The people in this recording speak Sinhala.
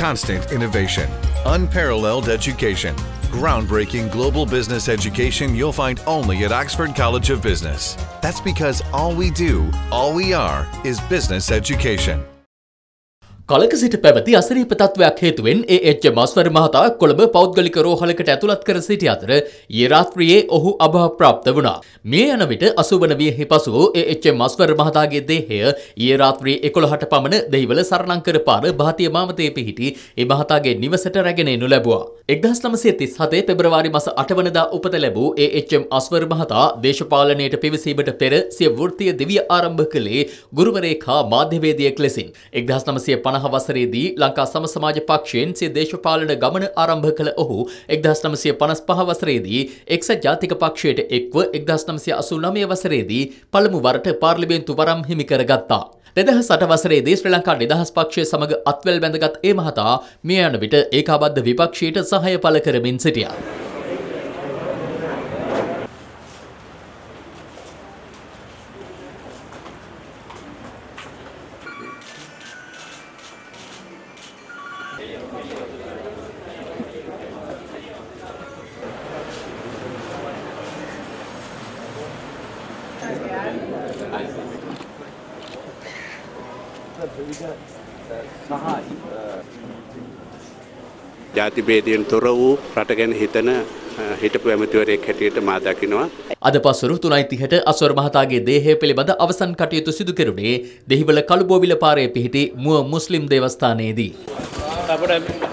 constant innovation, unparalleled education, groundbreaking global business education you'll find only at Oxford College of Business. That's because all we do, all we are, is business education. කලක සිට පැවති අසරීප තත්ත්වයක් හේතුවෙන් ඒ.එච්. මස්වර මහතා කොළඹ පෞද්ගලික රෝහලකට ඇතුළත් කර සිටි අතර ඊ රාත්‍රියේ ඔහු අභාප්‍රාප්ත වුණා. මේ යන විට අසුවන වියෙහි පසුව ඒ.එච්. මස්වර මහතාගේ දේහය ඊ රාත්‍රියේ 11ට පමණ දෙහිවල සරණංකර පාර භාතිය මාමතේ පිහිටි ඒ මහතාගේ නිවසට රැගෙන එනු ලැබුවා. 1937 පෙබරවාරි මස 8 වනදා උපත ලැබූ ඒ.එච්.එම්. අස්වර් මහතා දේශපාලනයට පිවිසීමට පෙර සිය වෘත්තීය දිවිය ආරම්භ කළේ ගුරුවරයෙක් හා මාධ්‍යවේදියෙක් ලෙසින්. 1950 පනහ වසරේදී ලංකා සම සමාජ පක්ෂයෙන් සිය දේශපාලන ගමන ආරම්භ කළ ඔහු එක්දස් නමසය පනස් පහ වසරේදී එක්සත් ජාතික පක්ෂයට එක්ව එක්දස් නමසය අසු නමය වසරේදී පළමු වරට පාර්ලිමේන්තු වරම් හිමිකර ගත්තා. දෙදහ සට වසරේදී ශ්‍රී ලංකා නිදහස් පක්ෂය සමඟ අත්වල් බැඳගත් ඒ මහතා මේ යන විට ඒකාබද්ධ විපක්ෂයට සහය පල කරමින් සිටියා. ජාතිබේදයෙන් තොර වූ රට ගැන හිතන හිටපු ඇමතිවරයෙක් හැටියට මා දකිනවා. අද පසුරු තුනයි තිහට අස්වර මහතාගේ දේහය පිළිබඳ අවසන් කටයුතු සිදු කෙරුණේ දෙහිවල කළුබෝවිල පාරය පිහිටි මුව මුස්ලිම් දේවස්ථානයේදී. Tá favorablemente.